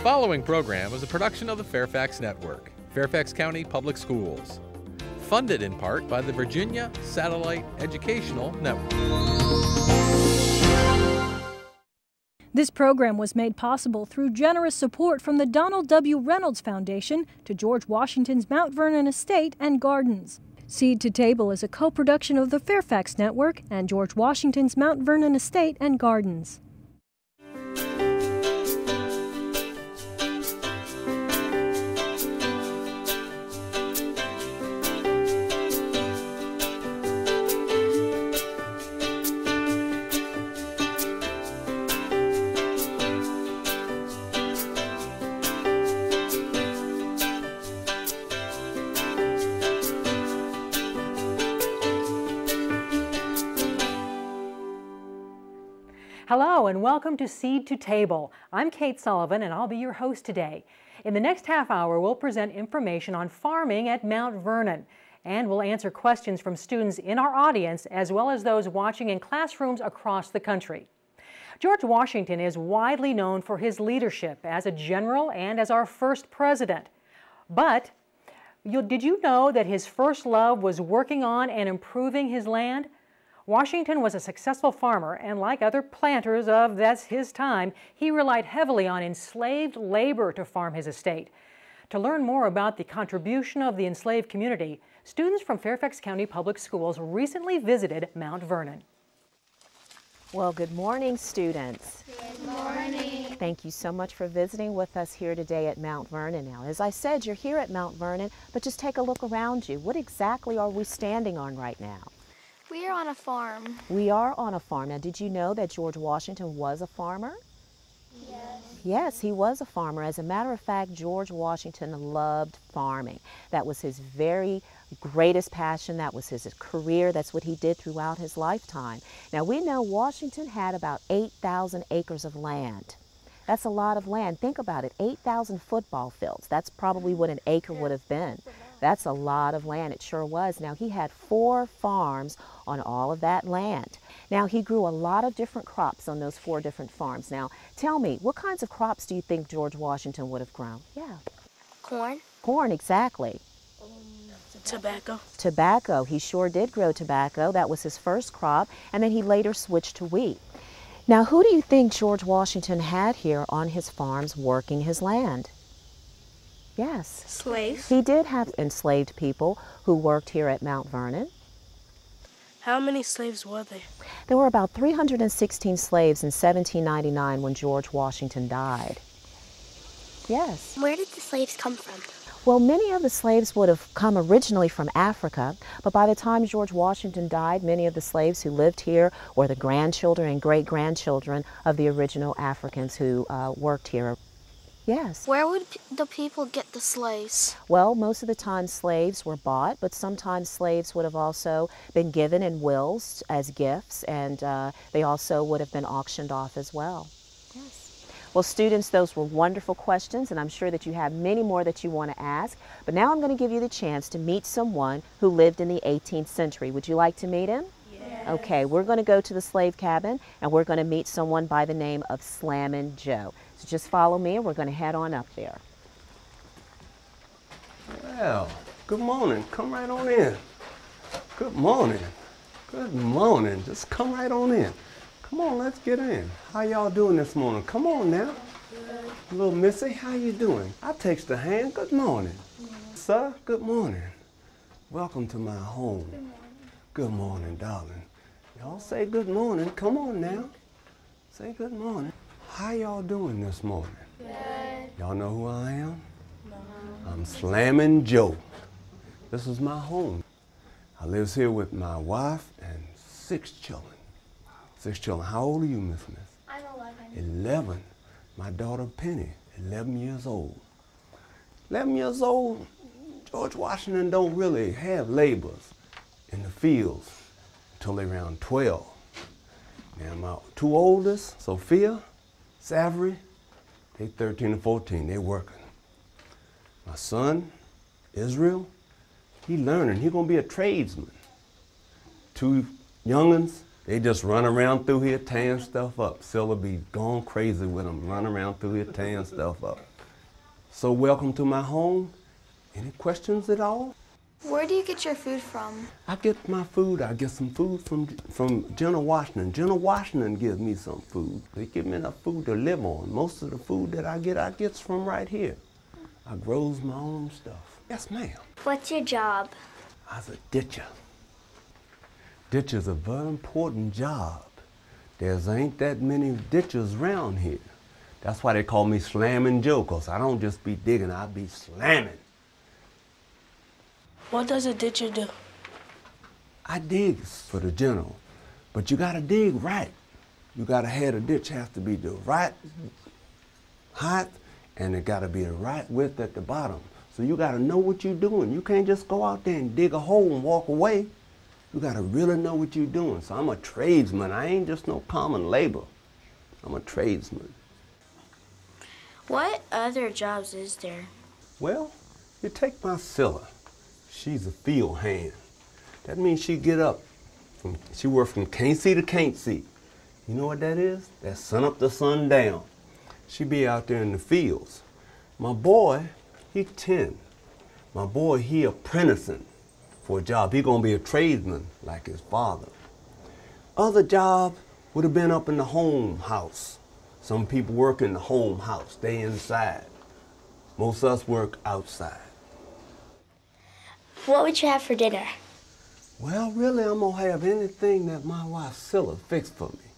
following program is a production of the Fairfax Network, Fairfax County Public Schools. Funded in part by the Virginia Satellite Educational Network. This program was made possible through generous support from the Donald W. Reynolds Foundation to George Washington's Mount Vernon Estate and Gardens. Seed to Table is a co production of the Fairfax Network and George Washington's Mount Vernon Estate and Gardens. Hello and welcome to Seed to Table. I'm Kate Sullivan and I'll be your host today. In the next half hour, we'll present information on farming at Mount Vernon and we'll answer questions from students in our audience as well as those watching in classrooms across the country. George Washington is widely known for his leadership as a general and as our first president. But you, did you know that his first love was working on and improving his land? Washington was a successful farmer, and like other planters of that's his time, he relied heavily on enslaved labor to farm his estate. To learn more about the contribution of the enslaved community, students from Fairfax County Public Schools recently visited Mount Vernon. Well, good morning, students. Good morning. Thank you so much for visiting with us here today at Mount Vernon. Now, as I said, you're here at Mount Vernon, but just take a look around you. What exactly are we standing on right now? We are on a farm. We are on a farm. Now, did you know that George Washington was a farmer? Yes. Yes, he was a farmer. As a matter of fact, George Washington loved farming. That was his very greatest passion. That was his career. That's what he did throughout his lifetime. Now, we know Washington had about 8,000 acres of land. That's a lot of land. Think about it 8,000 football fields. That's probably what an acre would have been. That's a lot of land. It sure was. Now, he had four farms on all of that land. Now, he grew a lot of different crops on those four different farms. Now, tell me, what kinds of crops do you think George Washington would have grown? Yeah. Corn. Corn, exactly. Tobacco. Tobacco. He sure did grow tobacco. That was his first crop. And then he later switched to wheat. Now, who do you think George Washington had here on his farms working his land? Yes. Slaves. He did have enslaved people who worked here at Mount Vernon. How many slaves were there? There were about 316 slaves in 1799 when George Washington died. Yes. Where did the slaves come from? Well, many of the slaves would have come originally from Africa, but by the time George Washington died, many of the slaves who lived here were the grandchildren and great grandchildren of the original Africans who uh, worked here. Yes. Where would the people get the slaves? Well, most of the time slaves were bought, but sometimes slaves would have also been given in wills as gifts, and uh, they also would have been auctioned off as well. Yes. Well, students, those were wonderful questions, and I'm sure that you have many more that you want to ask. But now I'm going to give you the chance to meet someone who lived in the 18th century. Would you like to meet him? Yes. Okay, we're going to go to the slave cabin, and we're going to meet someone by the name of Slammin' Joe. So just follow me and we're going to head on up there. Well, good morning. Come right on in. Good morning. Good morning. Just come right on in. Come on, let's get in. How y'all doing this morning? Come on now. Good. Little Missy, how you doing? I takes the hand. Good morning. Mm-hmm. Sir, good morning. Welcome to my home. Good morning. Good morning, darling. Y'all say good morning. Come on now. Say good morning. How y'all doing this morning? Good. Y'all know who I am? No. I'm Slammin' Joe. This is my home. I lives here with my wife and six children. Six children. How old are you, Miss Smith? I'm 11. 11. My daughter Penny, 11 years old. 11 years old, George Washington don't really have laborers in the fields they around 12. Now my two oldest, Sophia, Savory, they 13 and 14, they working. My son, Israel, he learning, he gonna be a tradesman. Two youngins, they just run around through here tearing stuff up. Scylla be going crazy with them, run around through here tearing stuff up. So welcome to my home. Any questions at all? Where do you get your food from? I get my food, I get some food from, from General Washington. General Washington gives me some food. They give me enough food to live on. Most of the food that I get, I gets from right here. I grows my own stuff. Yes, ma'am. What's your job? I was a ditcher. Ditcher's a very important job. There's ain't that many ditchers around here. That's why they call me Slamming Joe, cause I don't just be digging, I be slamming. What does a ditcher do? I dig for the general, but you gotta dig right. You gotta have the ditch has to be the right height and it gotta be the right width at the bottom. So you gotta know what you're doing. You can't just go out there and dig a hole and walk away. You gotta really know what you're doing. So I'm a tradesman. I ain't just no common labor. I'm a tradesman. What other jobs is there? Well, you take my Scylla. She's a field hand. That means she get up from she work from can't see to can't see. You know what that is? That's sun up to sun down. She be out there in the fields. My boy, he 10. My boy, he apprenticing for a job. He gonna be a tradesman like his father. Other job would have been up in the home house. Some people work in the home house, they inside. Most of us work outside. What would you have for dinner? Well, really, I'm gonna have anything that my wife Scylla fixed for me.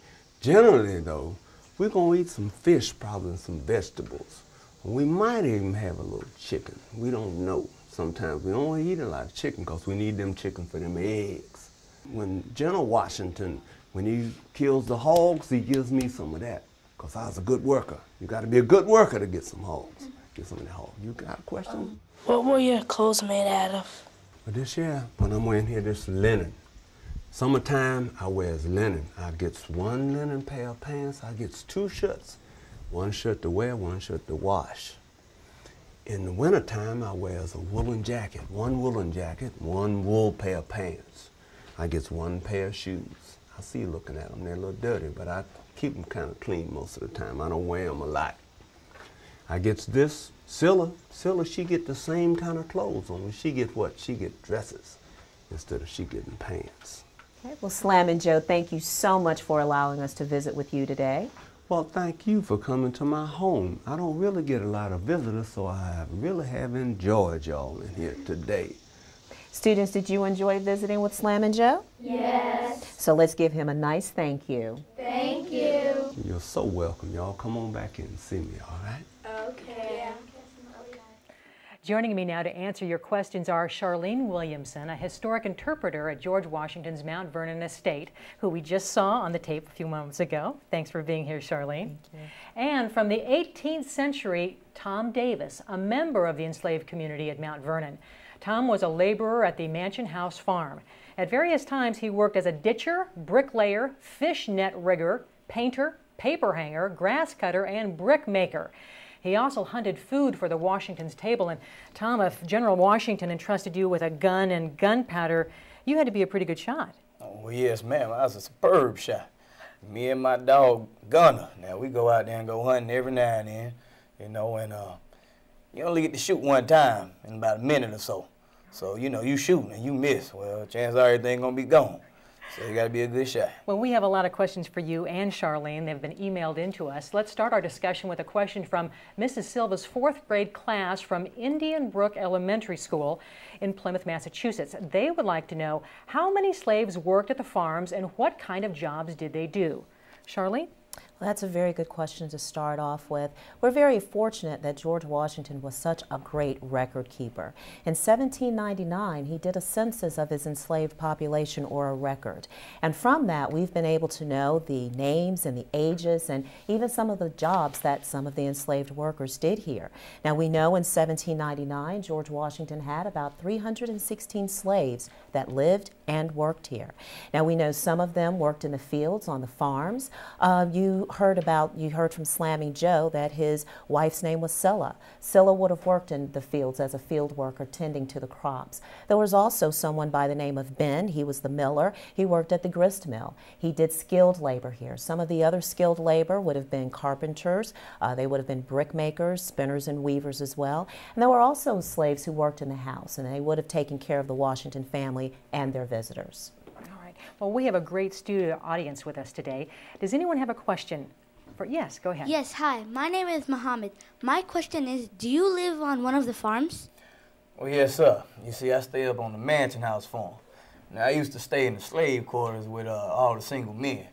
Generally, though, we're gonna eat some fish, probably and some vegetables. We might even have a little chicken. We don't know. Sometimes we only eat a lot of chicken because we need them chicken for them eggs. When General Washington, when he kills the hogs, he gives me some of that because I was a good worker. You got to be a good worker to get some hogs. Get some of the hogs. You got a question? What were your clothes made out of? But this year, when I'm wearing here, this linen. Summertime, I wears linen. I gets one linen pair of pants. I gets two shirts. One shirt to wear, one shirt to wash. In the wintertime, I wears a woolen jacket. One woolen jacket, one wool pair of pants. I gets one pair of shoes. I see you looking at them. They're a little dirty, but I keep them kind of clean most of the time. I don't wear them a lot. I gets this Scylla. Scylla, she get the same kind of clothes on. She get what? She get dresses instead of she getting pants. Okay, well, Slammin' Joe, thank you so much for allowing us to visit with you today. Well, thank you for coming to my home. I don't really get a lot of visitors, so I really have enjoyed y'all in here today. Students, did you enjoy visiting with Slammin' Joe? Yes. So let's give him a nice thank you. Thank you. You're so welcome. Y'all come on back in and see me, all right? Joining me now to answer your questions are Charlene Williamson, a historic interpreter at George Washington's Mount Vernon Estate, who we just saw on the tape a few moments ago. Thanks for being here, Charlene. And from the 18th century, Tom Davis, a member of the enslaved community at Mount Vernon. Tom was a laborer at the Mansion House Farm. At various times, he worked as a ditcher, bricklayer, fish net rigger, painter, paper hanger, grass cutter, and brick maker. He also hunted food for the Washington's table. And Tom, if General Washington entrusted you with a gun and gunpowder, you had to be a pretty good shot. Oh, yes, ma'am. I was a superb shot. Me and my dog, Gunner. Now, we go out there and go hunting every now and then, you know, and uh, you only get to shoot one time in about a minute or so. So, you know, you shoot and you miss. Well, chances are everything going to be gone. So you got to be a good shot. Well, we have a lot of questions for you and Charlene. They've been emailed into us. Let's start our discussion with a question from Mrs. Silva's fourth grade class from Indian Brook Elementary School in Plymouth, Massachusetts. They would like to know how many slaves worked at the farms and what kind of jobs did they do? Charlene? Well, that's a very good question to start off with. We're very fortunate that George Washington was such a great record keeper. In 1799, he did a census of his enslaved population or a record. And from that, we've been able to know the names and the ages and even some of the jobs that some of the enslaved workers did here. Now, we know in 1799, George Washington had about 316 slaves that lived and worked here. Now, we know some of them worked in the fields, on the farms. Uh, you heard about, you heard from Slamming Joe that his wife's name was Scylla. Scylla would have worked in the fields as a field worker tending to the crops. There was also someone by the name of Ben. He was the miller. He worked at the grist mill. He did skilled labor here. Some of the other skilled labor would have been carpenters. Uh, they would have been brickmakers, spinners, and weavers as well. And there were also slaves who worked in the house, and they would have taken care of the Washington family and their visitors. Well, we have a great studio audience with us today. Does anyone have a question? For, yes, go ahead. Yes, hi. My name is Mohammed. My question is Do you live on one of the farms? Well, yes, sir. You see, I stay up on the mansion house farm. Now, I used to stay in the slave quarters with uh, all the single men,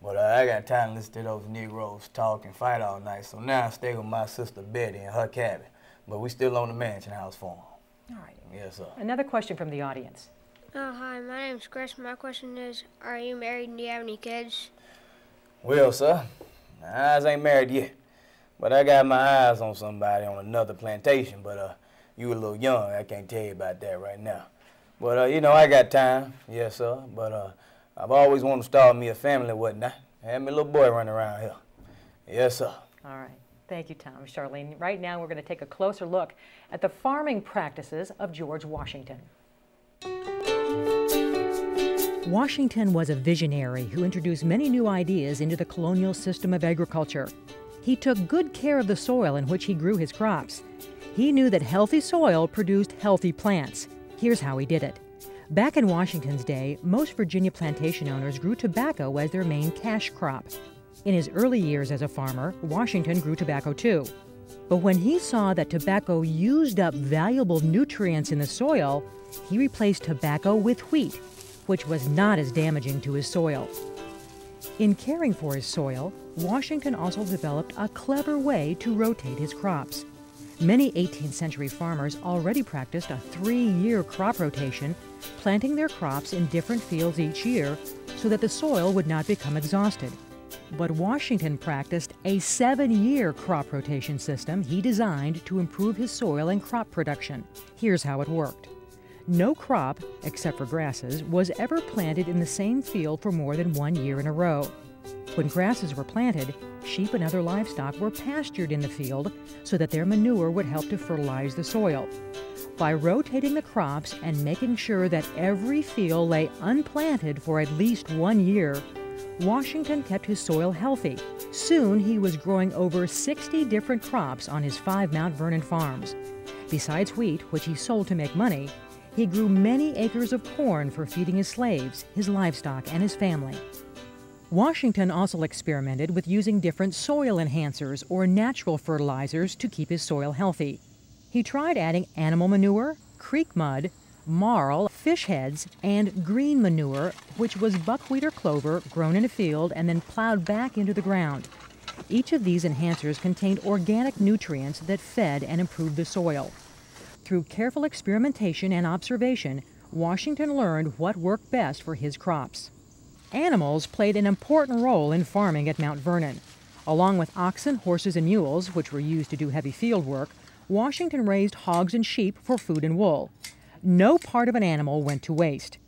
but uh, I got time to listen to those Negroes talk and fight all night, so now I stay with my sister Betty in her cabin. But we still on the mansion house farm. All right. Yes, sir. Another question from the audience. Oh, hi, my name's Chris. My question is, are you married and do you have any kids? Well, sir, I ain't married yet, but I got my eyes on somebody on another plantation, but uh, you a little young. I can't tell you about that right now. But, uh, you know, I got time, yes, sir, but uh, I've always wanted to start me a family and whatnot. Have me a little boy running around here. Yes, sir. All right. Thank you, Tom. Charlene. Right now, we're going to take a closer look at the farming practices of George Washington. Washington was a visionary who introduced many new ideas into the colonial system of agriculture. He took good care of the soil in which he grew his crops. He knew that healthy soil produced healthy plants. Here's how he did it. Back in Washington's day, most Virginia plantation owners grew tobacco as their main cash crop. In his early years as a farmer, Washington grew tobacco too. But when he saw that tobacco used up valuable nutrients in the soil, he replaced tobacco with wheat which was not as damaging to his soil. In caring for his soil, Washington also developed a clever way to rotate his crops. Many 18th century farmers already practiced a three year crop rotation, planting their crops in different fields each year so that the soil would not become exhausted. But Washington practiced a seven year crop rotation system he designed to improve his soil and crop production. Here's how it worked. No crop, except for grasses, was ever planted in the same field for more than one year in a row. When grasses were planted, sheep and other livestock were pastured in the field so that their manure would help to fertilize the soil. By rotating the crops and making sure that every field lay unplanted for at least one year, Washington kept his soil healthy. Soon he was growing over 60 different crops on his five Mount Vernon farms. Besides wheat, which he sold to make money, he grew many acres of corn for feeding his slaves, his livestock, and his family. Washington also experimented with using different soil enhancers or natural fertilizers to keep his soil healthy. He tried adding animal manure, creek mud, marl, fish heads, and green manure, which was buckwheat or clover grown in a field and then plowed back into the ground. Each of these enhancers contained organic nutrients that fed and improved the soil. Through careful experimentation and observation, Washington learned what worked best for his crops. Animals played an important role in farming at Mount Vernon. Along with oxen, horses, and mules, which were used to do heavy field work, Washington raised hogs and sheep for food and wool. No part of an animal went to waste.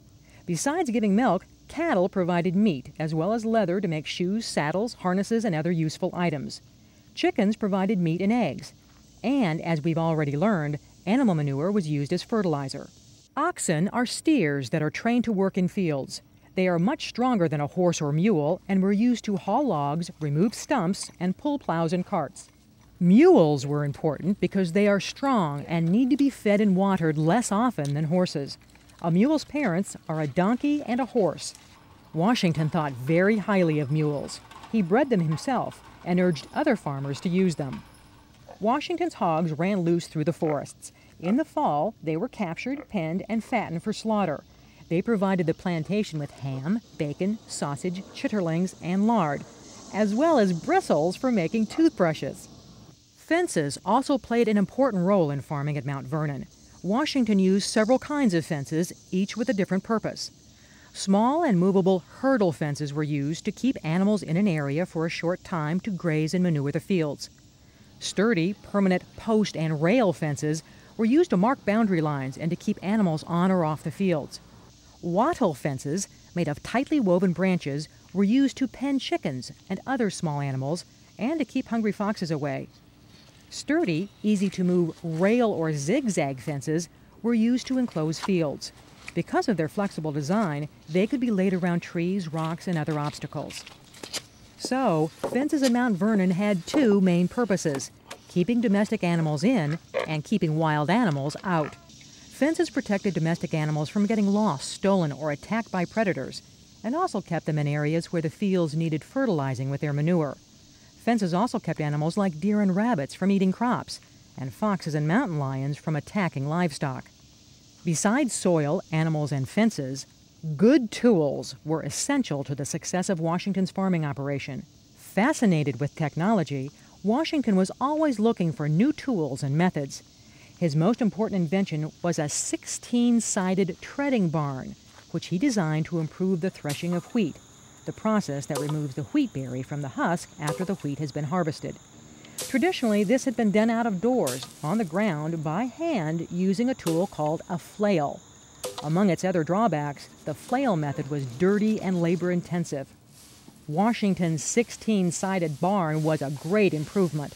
Besides giving milk, cattle provided meat as well as leather to make shoes, saddles, harnesses, and other useful items. Chickens provided meat and eggs. And, as we've already learned, Animal manure was used as fertilizer. Oxen are steers that are trained to work in fields. They are much stronger than a horse or mule and were used to haul logs, remove stumps, and pull plows and carts. Mules were important because they are strong and need to be fed and watered less often than horses. A mule's parents are a donkey and a horse. Washington thought very highly of mules. He bred them himself and urged other farmers to use them. Washington's hogs ran loose through the forests. In the fall, they were captured, penned, and fattened for slaughter. They provided the plantation with ham, bacon, sausage, chitterlings, and lard, as well as bristles for making toothbrushes. Fences also played an important role in farming at Mount Vernon. Washington used several kinds of fences, each with a different purpose. Small and movable hurdle fences were used to keep animals in an area for a short time to graze and manure the fields. Sturdy, permanent post and rail fences were used to mark boundary lines and to keep animals on or off the fields. Wattle fences, made of tightly woven branches, were used to pen chickens and other small animals and to keep hungry foxes away. Sturdy, easy to move rail or zigzag fences were used to enclose fields. Because of their flexible design, they could be laid around trees, rocks, and other obstacles. So, fences at Mount Vernon had two main purposes keeping domestic animals in and keeping wild animals out. Fences protected domestic animals from getting lost, stolen, or attacked by predators, and also kept them in areas where the fields needed fertilizing with their manure. Fences also kept animals like deer and rabbits from eating crops, and foxes and mountain lions from attacking livestock. Besides soil, animals, and fences, good tools were essential to the success of Washington's farming operation. Fascinated with technology, Washington was always looking for new tools and methods. His most important invention was a 16 sided treading barn, which he designed to improve the threshing of wheat the process that removes the wheat berry from the husk after the wheat has been harvested. Traditionally, this had been done out of doors, on the ground, by hand, using a tool called a flail. Among its other drawbacks, the flail method was dirty and labor intensive. Washington's 16 sided barn was a great improvement.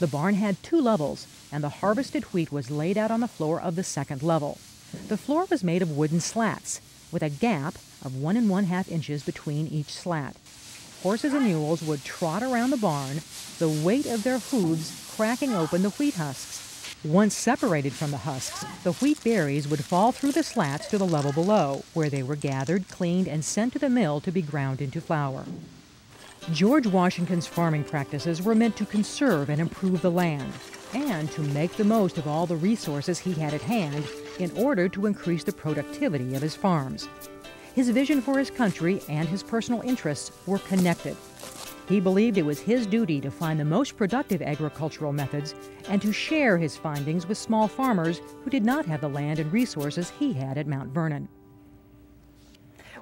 The barn had two levels, and the harvested wheat was laid out on the floor of the second level. The floor was made of wooden slats, with a gap of one and one half inches between each slat. Horses and mules would trot around the barn, the weight of their hooves cracking open the wheat husks. Once separated from the husks, the wheat berries would fall through the slats to the level below, where they were gathered, cleaned, and sent to the mill to be ground into flour. George Washington's farming practices were meant to conserve and improve the land, and to make the most of all the resources he had at hand in order to increase the productivity of his farms. His vision for his country and his personal interests were connected. He believed it was his duty to find the most productive agricultural methods and to share his findings with small farmers who did not have the land and resources he had at Mount Vernon.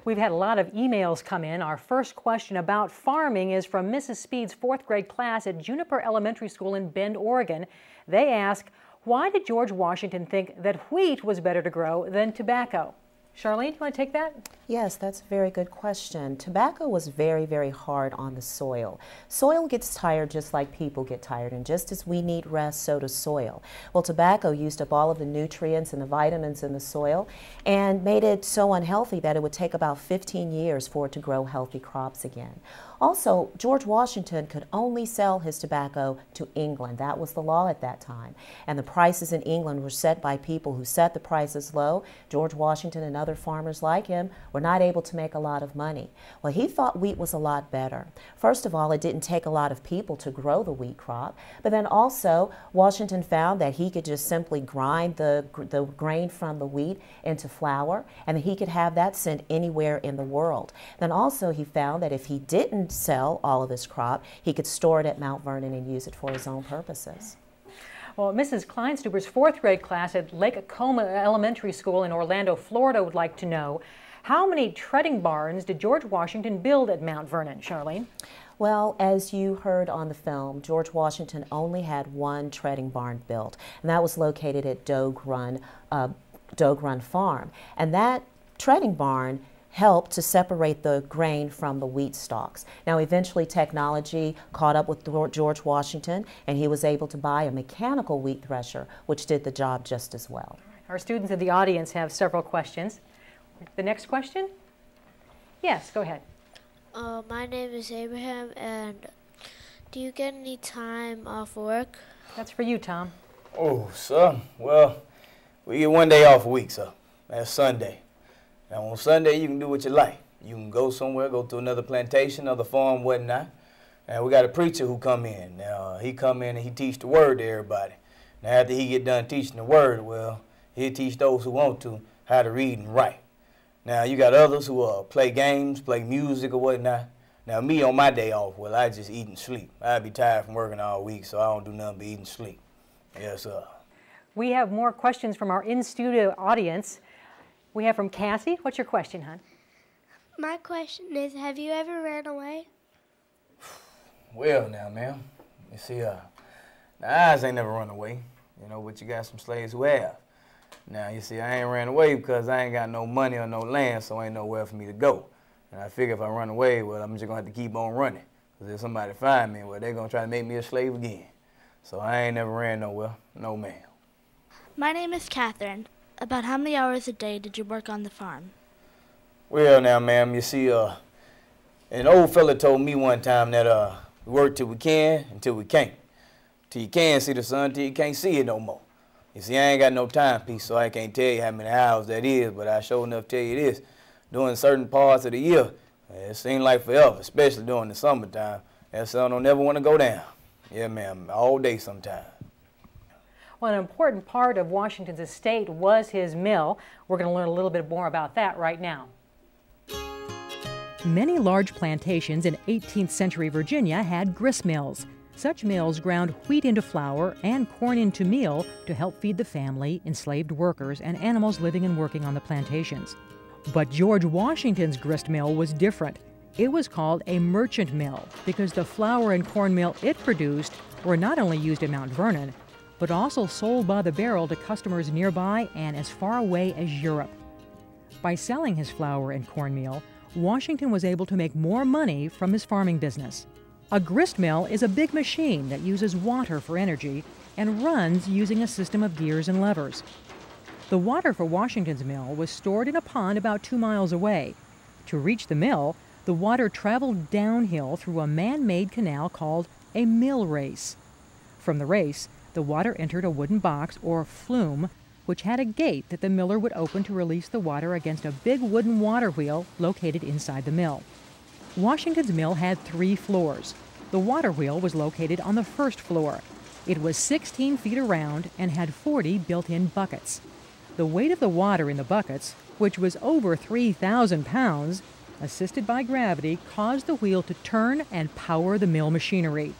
We've had a lot of emails come in. Our first question about farming is from Mrs. Speed's fourth grade class at Juniper Elementary School in Bend, Oregon. They ask, why did George Washington think that wheat was better to grow than tobacco? Charlene, you want to take that? Yes, that's a very good question. Tobacco was very, very hard on the soil. Soil gets tired just like people get tired, and just as we need rest, so does soil. Well, tobacco used up all of the nutrients and the vitamins in the soil and made it so unhealthy that it would take about 15 years for it to grow healthy crops again. Also, George Washington could only sell his tobacco to England. That was the law at that time. And the prices in England were set by people who set the prices low. George Washington and other farmers like him were not able to make a lot of money. Well, he thought wheat was a lot better. First of all, it didn't take a lot of people to grow the wheat crop, but then also Washington found that he could just simply grind the, the grain from the wheat into flour and that he could have that sent anywhere in the world. Then also he found that if he didn't sell all of his crop, he could store it at Mount Vernon and use it for his own purposes. Well, Mrs. Kleinstuber's fourth grade class at Lake Acoma Elementary School in Orlando, Florida would like to know how many treading barns did George Washington build at Mount Vernon, Charlene? Well, as you heard on the film, George Washington only had one treading barn built, and that was located at Dogue Run, uh, Dogue Run Farm. And that treading barn helped to separate the grain from the wheat stalks. Now, eventually, technology caught up with George Washington, and he was able to buy a mechanical wheat thresher, which did the job just as well. Our students in the audience have several questions. The next question? Yes, go ahead. Uh, my name is Abraham, and do you get any time off work? That's for you, Tom. Oh, sir. Well, we get one day off a week, sir. That's Sunday. Now on Sunday you can do what you like. You can go somewhere, go to another plantation, other farm, whatnot. And we got a preacher who come in. Now he come in and he teach the word to everybody. Now after he get done teaching the word, well, he'll teach those who want to how to read and write. Now you got others who uh, play games, play music or whatnot. Now me on my day off, well I just eat and sleep. I be tired from working all week, so I don't do nothing but eat and sleep. Yes, sir. We have more questions from our in-studio audience. We have from Cassie. What's your question, hon? My question is, have you ever ran away? Well, now, ma'am, you see, uh, now eyes ain't never run away, you know, but you got some slaves who have. Now, you see, I ain't ran away because I ain't got no money or no land, so ain't nowhere for me to go. And I figure if I run away, well, I'm just gonna have to keep on running. Cause if somebody find me, well, they're gonna try to make me a slave again. So I ain't never ran nowhere. No, ma'am. My name is Catherine. About how many hours a day did you work on the farm? Well, now, ma'am, you see, uh, an old fella told me one time that uh, we work till we can until we can't. Till you can see the sun, till you can't see it no more. You see, I ain't got no timepiece, so I can't tell you how many hours that is, but I sure enough tell you this. During certain parts of the year, it seems like forever, especially during the summertime. That sun don't never want to go down. Yeah, ma'am, all day sometime. Well, an important part of Washington's estate was his mill. We're going to learn a little bit more about that right now. Many large plantations in 18th century Virginia had grist mills. Such mills ground wheat into flour and corn into meal to help feed the family, enslaved workers, and animals living and working on the plantations. But George Washington's grist mill was different. It was called a merchant mill because the flour and corn meal it produced were not only used in Mount Vernon, but also sold by the barrel to customers nearby and as far away as Europe. By selling his flour and cornmeal, Washington was able to make more money from his farming business. A grist mill is a big machine that uses water for energy and runs using a system of gears and levers. The water for Washington's mill was stored in a pond about two miles away. To reach the mill, the water traveled downhill through a man made canal called a mill race. From the race, the water entered a wooden box or flume, which had a gate that the miller would open to release the water against a big wooden water wheel located inside the mill. Washington's mill had three floors. The water wheel was located on the first floor. It was 16 feet around and had 40 built in buckets. The weight of the water in the buckets, which was over 3,000 pounds, assisted by gravity, caused the wheel to turn and power the mill machinery.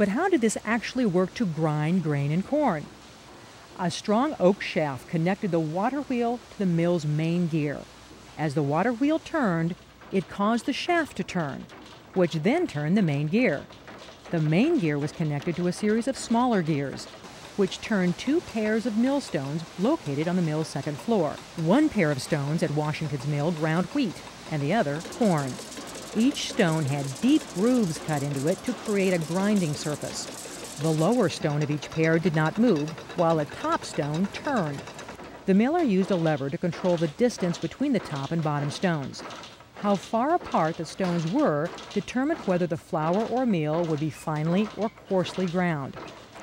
But how did this actually work to grind grain and corn? A strong oak shaft connected the water wheel to the mill's main gear. As the water wheel turned, it caused the shaft to turn, which then turned the main gear. The main gear was connected to a series of smaller gears, which turned two pairs of millstones located on the mill's second floor. One pair of stones at Washington's mill ground wheat, and the other corn. Each stone had deep grooves cut into it to create a grinding surface. The lower stone of each pair did not move, while the top stone turned. The miller used a lever to control the distance between the top and bottom stones. How far apart the stones were determined whether the flour or meal would be finely or coarsely ground.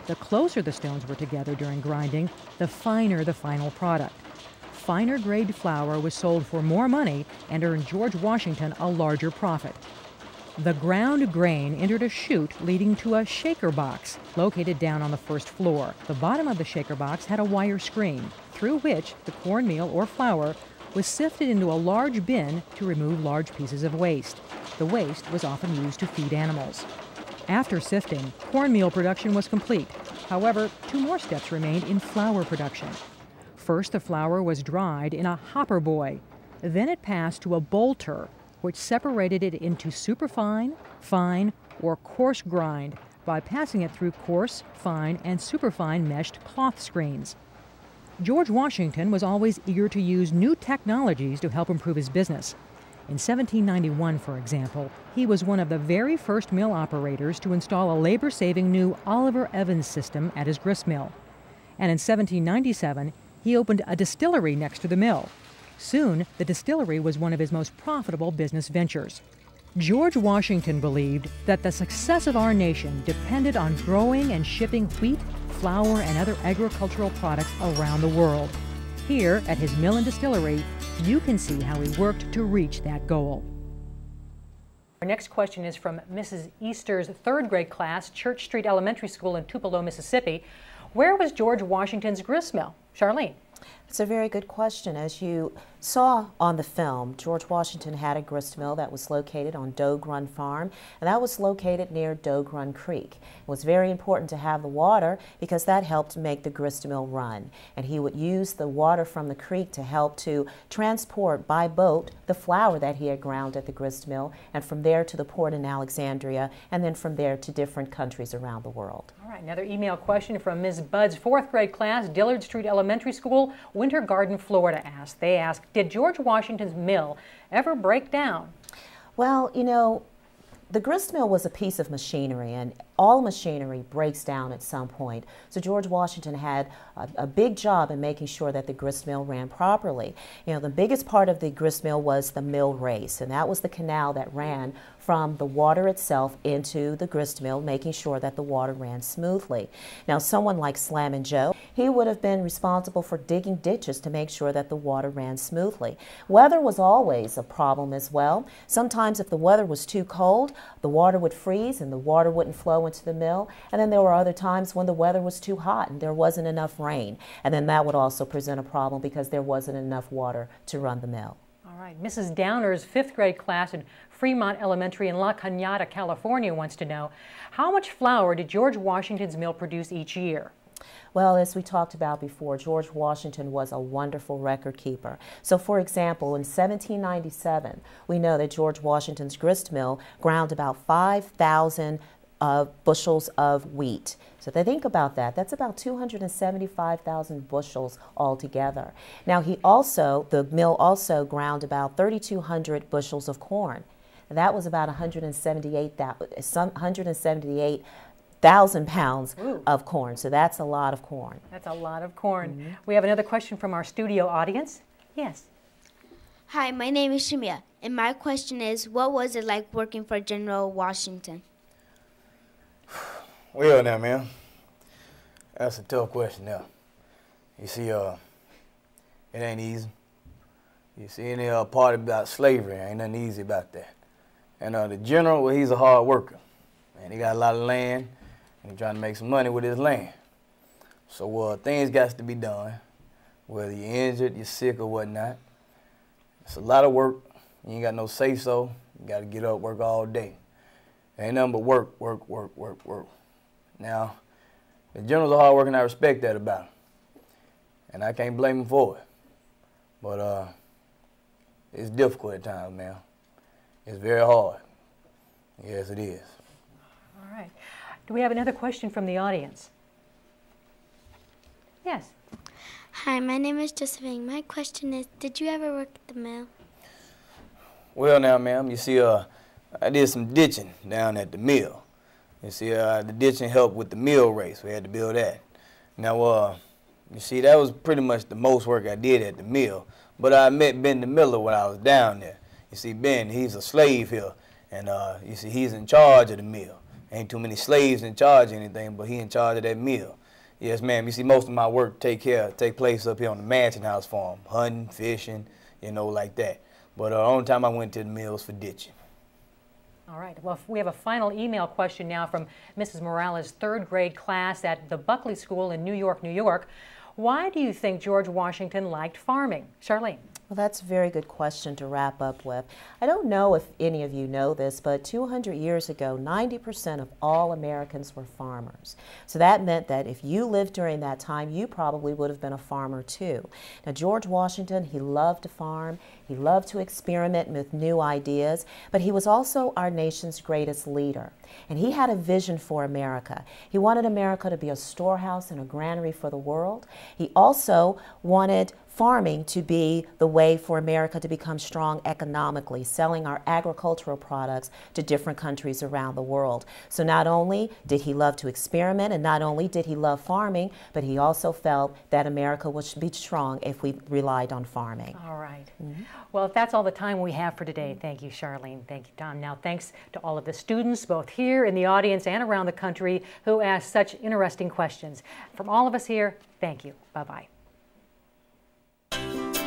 The closer the stones were together during grinding, the finer the final product. Finer grade flour was sold for more money and earned George Washington a larger profit. The ground grain entered a chute leading to a shaker box located down on the first floor. The bottom of the shaker box had a wire screen through which the cornmeal or flour was sifted into a large bin to remove large pieces of waste. The waste was often used to feed animals. After sifting, cornmeal production was complete. However, two more steps remained in flour production. First, the flour was dried in a hopper boy. Then it passed to a bolter, which separated it into superfine, fine, or coarse grind by passing it through coarse, fine, and superfine meshed cloth screens. George Washington was always eager to use new technologies to help improve his business. In 1791, for example, he was one of the very first mill operators to install a labor saving new Oliver Evans system at his grist mill. And in 1797, he opened a distillery next to the mill. Soon, the distillery was one of his most profitable business ventures. George Washington believed that the success of our nation depended on growing and shipping wheat, flour, and other agricultural products around the world. Here, at his mill and distillery, you can see how he worked to reach that goal. Our next question is from Mrs. Easter's third grade class, Church Street Elementary School in Tupelo, Mississippi. Where was George Washington's grist mill? Charlene. It's a very good question. As you saw on the film, George Washington had a grist mill that was located on Dogue Run Farm, and that was located near Dogue Run Creek. It was very important to have the water because that helped make the grist mill run. And he would use the water from the creek to help to transport by boat the flour that he had ground at the grist mill, and from there to the port in Alexandria, and then from there to different countries around the world. All right, another email question from Ms. Budd's fourth grade class, Dillard Street Elementary School Winter Garden, Florida asked. They asked, did George Washington's mill ever break down? Well, you know, the grist mill was a piece of machinery, and all machinery breaks down at some point. So George Washington had a, a, big job in making sure that the grist mill ran properly. You know, the biggest part of the grist mill was the mill race, and that was the canal that ran from the water itself into the grist mill, making sure that the water ran smoothly. Now, someone like Slammin' Joe, he would have been responsible for digging ditches to make sure that the water ran smoothly. Weather was always a problem as well. Sometimes if the weather was too cold, the water would freeze and the water wouldn't flow into the mill. And then there were other times when the weather was too hot and there wasn't enough rain. And then that would also present a problem because there wasn't enough water to run the mill. All right, Mrs. Downer's fifth grade class in Fremont Elementary in La Cañada, California wants to know, how much flour did George Washington's mill produce each year? Well, as we talked about before, George Washington was a wonderful record keeper. So, for example, in 1797, we know that George Washington's grist mill ground about 5,000 uh, bushels of wheat. So if they think about that. That's about 275,000 bushels altogether. Now he also, the mill also ground about 3,200 bushels of corn. That was about 178,000 pounds Ooh. of corn. So that's a lot of corn. That's a lot of corn. Mm -hmm. We have another question from our studio audience. Yes. Hi, my name is Shamia, and my question is, what was it like working for General Washington? Well, now, man, that's a tough question now. You see, uh, it ain't easy. You see, any uh, part about slavery, ain't nothing easy about that. And uh, the general, well, he's a hard worker. And he got a lot of land, and he's trying to make some money with his land. So uh, things got to be done, whether you're injured, you're sick, or whatnot. It's a lot of work. You ain't got no say-so. You got to get up, work all day. Ain't nothing but work, work, work, work, work. Now, the general's a hard worker, and I respect that about him. And I can't blame him for it. But uh, it's difficult at times, man. It's very hard. Yes, it is. All right. Do we have another question from the audience? Yes. Hi, my name is Josephine. My question is, did you ever work at the mill? Well, now, ma'am, you see, uh, I did some ditching down at the mill. You see, uh, the ditching helped with the mill race. We had to build that. Now, uh, you see, that was pretty much the most work I did at the mill. But I met Ben the Miller when I was down there. You see, Ben, he's a slave here. And uh, you see, he's in charge of the mill. Ain't too many slaves in charge of anything, but he in charge of that mill. Yes, ma'am. You see, most of my work take care, take place up here on the Mansion House farm, hunting, fishing, you know, like that. But uh, the only time I went to the mill was for ditching. All right. Well, we have a final email question now from Mrs. Morales' third grade class at the Buckley School in New York, New York. Why do you think George Washington liked farming? Charlene. Well, that's a very good question to wrap up with. I don't know if any of you know this, but 200 years ago, 90% of all Americans were farmers. So that meant that if you lived during that time, you probably would have been a farmer too. Now, George Washington, he loved to farm. He loved to experiment with new ideas, but he was also our nation's greatest leader. And he had a vision for America. He wanted America to be a storehouse and a granary for the world. He also wanted farming to be the way for America to become strong economically, selling our agricultural products to different countries around the world. So not only did he love to experiment and not only did he love farming, but he also felt that America would be strong if we relied on farming. All right. Mm -hmm. Well, if that's all the time we have for today. Thank you, Charlene. Thank you, Tom. Now, thanks to all of the students, both here in the audience and around the country, who asked such interesting questions. From all of us here, thank you. Bye-bye. Thank you.